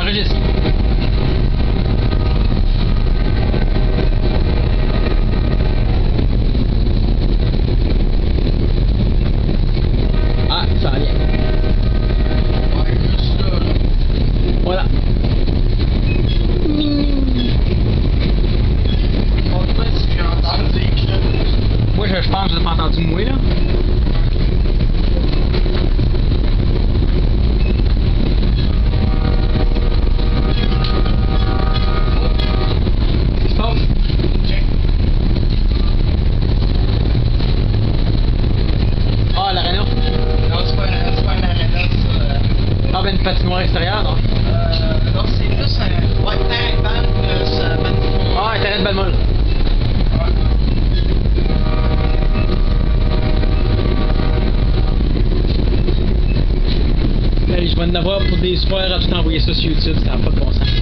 enregistre. Ah, ça là. Voilà. On dirait si j'ai entendu que Moi, je, je pense que avez pas entendu moi, là. Ah, ben une patinoire extérieure, non? Euh, non, c'est plus un. Ouais, terrain de balle plus. Euh, bâtiment. Ah, un terrain de balle molle. Ouais. Hey, je vais en avoir pour des soirs à tout envoyer ça sur YouTube, ça n'a pas de bon sens.